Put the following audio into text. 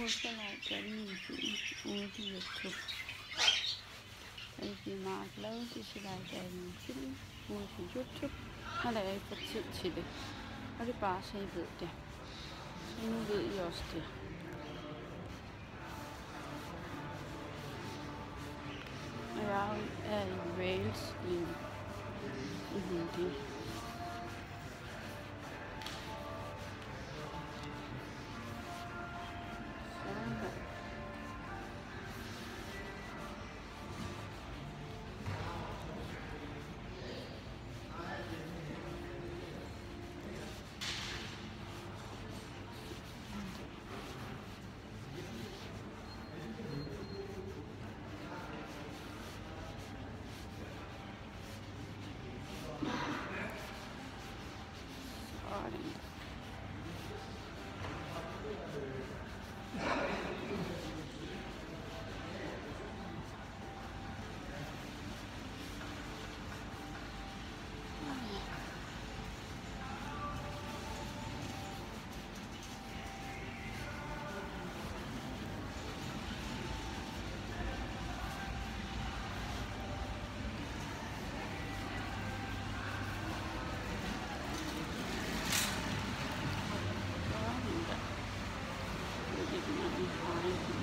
Motorvej Danmark film ude på YouTube. Rigtig meget glad, hvis I like min film på YouTube. Og er ikke fået tid til det. Og det er bare så I ved det. Så nu ved I også det. Og jeg er i Wales i, i Hindi. and